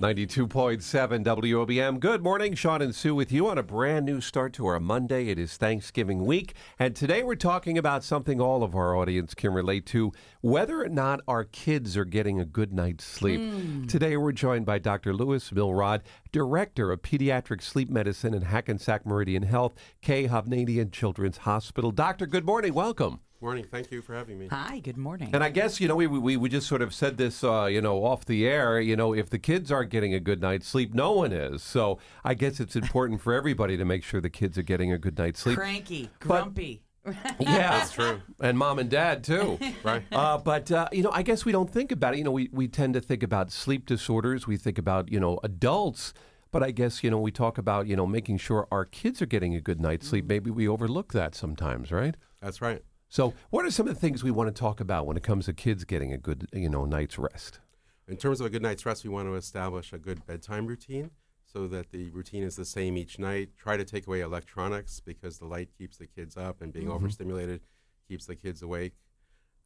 92.7 WOBM. Good morning. Shawn and Sue with you on a brand new start to our Monday. It is Thanksgiving week. And today we're talking about something all of our audience can relate to whether or not our kids are getting a good night's sleep. Hmm. Today we're joined by Dr. Lewis Milrod, Director of Pediatric Sleep Medicine and Hackensack Meridian Health, K. Hovnanian Children's Hospital. Doctor, good morning. Welcome. Morning. Thank you for having me. Hi, good morning. And I guess, you know, we, we, we just sort of said this, uh, you know, off the air. You know, if the kids aren't getting a good night's sleep, no one is. So I guess it's important for everybody to make sure the kids are getting a good night's sleep. Cranky, grumpy. Yeah, That's true. And mom and dad, too. Right. Uh, but, uh, you know, I guess we don't think about it. You know, we, we tend to think about sleep disorders. We think about, you know, adults. But I guess, you know, we talk about, you know, making sure our kids are getting a good night's sleep. Maybe we overlook that sometimes, right? That's right. So, what are some of the things we want to talk about when it comes to kids getting a good, you know, night's rest? In terms of a good night's rest, we want to establish a good bedtime routine so that the routine is the same each night. Try to take away electronics because the light keeps the kids up and being overstimulated keeps the kids awake.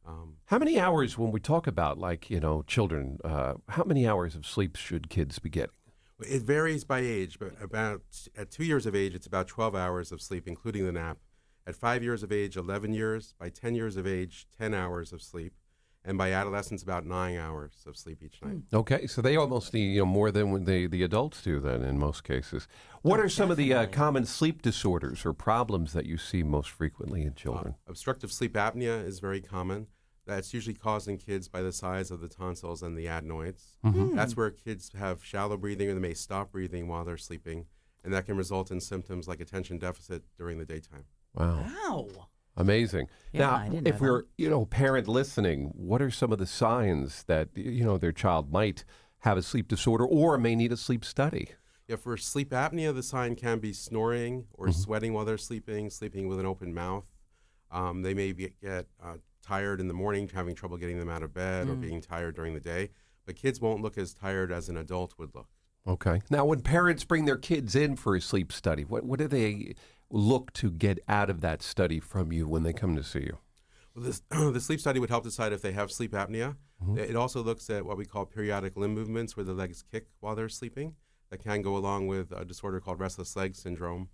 Um, How many hours, when we talk about like you know children, uh, how many hours of sleep should kids be getting? it varies by age, but about at two years of age, it's about 12 hours of sleep, including the nap. At five years of age, 11 years. By 10 years of age, 10 hours of sleep. And by adolescence, about nine hours of sleep each night. Hmm. Okay, so they almost need you know more than when they, the adults do then in most cases. What are some of the uh, common sleep disorders or problems that you see most frequently in uh, children? Obstructive sleep apnea is very common. That's usually caused in kids by the size of the tonsils and the adenoids. Mm-hmm. That's where kids have shallow breathing or they may stop breathing while they're sleeping, and that can result in symptoms like attention deficit during the daytime. Wow, Wow. amazing. Yeah, now, I didn't if know we're you know parent listening, what are some of the signs that you know their child might have a sleep disorder or may need a sleep study? Yeah, for sleep apnea, the sign can be snoring or sweating while they're sleeping, sleeping with an open mouth. Um, they may be, get uh, tired in the morning, having trouble getting them out of bed, or being tired during the day. But kids won't look as tired as an adult would look. Okay. Now, when parents bring their kids in for a sleep study, what, what do they look to get out of that study from you when they come to see you? Well, this, the sleep study would help decide if they have sleep apnea. Mm-hmm. It also looks at what we call periodic limb movements, where the legs kick while they're sleeping. That can go along with a disorder called restless leg syndrome.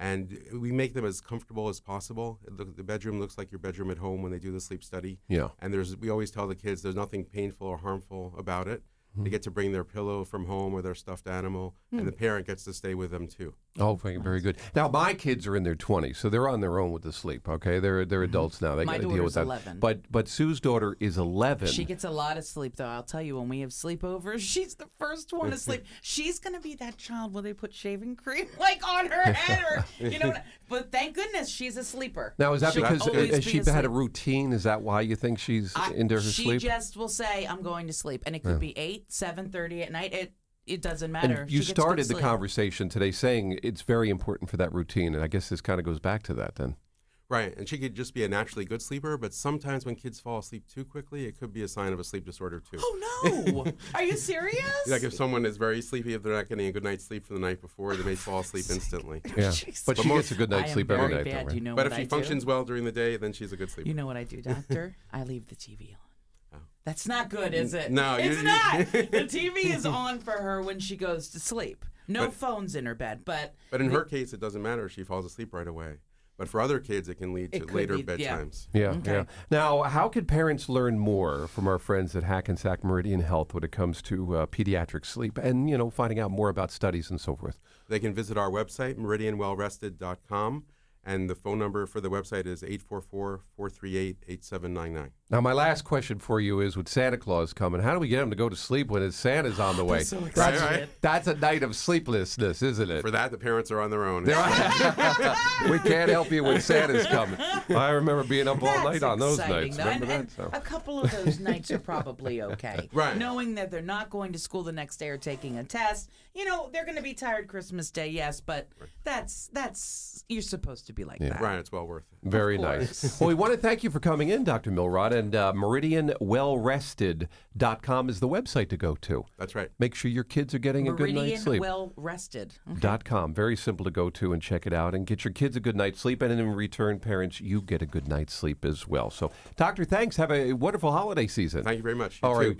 And we make them as comfortable as possible. The, the bedroom looks like your bedroom at home when they do the sleep study. Yeah. And there's, we always tell the kids there's nothing painful or harmful about it. They mm-hmm. get to bring their pillow from home or their stuffed animal, and the mm. parent gets to stay with them too. Oh, very, very good. Now, my kids are in their 20s, so they're on their own with the sleep, okay? They're they're mm-hmm. adults now. They got to deal with daughter's that. 11. But but Sue's daughter is 11. She gets a lot of sleep, though. I'll tell you, when we have sleepovers, she's the first one to sleep. She's going to be that child where they put shaving cream like on her head, or you know. But thank goodness she's a sleeper. now, is that She'll because uh, has be she had a routine? Is that why you think she's I- into her she sleep? She just will say, "I'm going to sleep," and it could be eight, seven thirty at night. It it doesn't matter. and you She started the conversation today saying it's very important for that routine, and I guess this kind of goes back to that then. Right, and she could just be a naturally good sleeper, but sometimes when kids fall asleep too quickly, it could be a sign of a sleep disorder too. Oh no! Are you serious? Like if someone is very sleepy, if they're not getting a good night's sleep from the night before, they may fall asleep instantly. Yeah, Jeez. but she gets a good I night's am sleep every night, bad. though, right? You know But what if she I do? functions well during the day, then she's a good sleeper. You know what I do, doctor? I leave the TV on. That's not good, is it? No, you- it's you- not. the TV is on for her when she goes to sleep. No But- phones in her bed, but But in her case, it doesn't matter if she falls asleep right away. But for other kids, it can lead to later be- yeah. bedtimes. Yeah, Okay. yeah. Now, how could parents learn more from our friends at Hackensack Meridian Health when it comes to uh, pediatric sleep and, you know, finding out more about studies and so forth? They can visit our website, meridianwellrested.com, and the phone number for the website is 844-438-8799. Now, my last question for you is with Santa Claus coming, how do we get him to go to sleep when his Santa's on the way? so that's. Right, that's a night of sleeplessness, isn't it? For that, the parents are on their own. we can't help you when Santa's coming. I remember being up all that's night on those exciting, nights. though. And, that? So. a couple of those nights are probably okay. Right. Knowing that they're not going to school the next day or taking a test. You know, they're going to be tired Christmas Day, yes, but that's that's you're supposed to be like that. Right, it's well worth it. Very nice. Well, we want to thank you for coming in, Dr. Milrod, and uh, meridianwellrested.com is the website to go to. That's right. Make sure your kids are getting a good night's sleep. well rested. Dot com. Very simple to go to and check it out and get your kids a good night's sleep. And in return, parents, you get a good night's sleep as well. So, Doctor, thanks. Have a wonderful holiday season. Thank you very much. You All too. right.